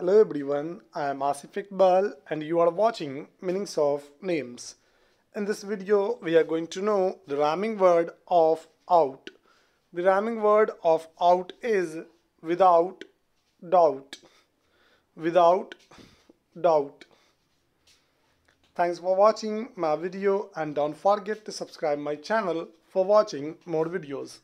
Hello everyone, I am Asif Iqbal and you are watching Meanings of Names. In this video, we are going to know the rhyming word of out. The rhyming word of out is without doubt. Without doubt. Thanks for watching my video and don't forget to subscribe my channel for watching more videos.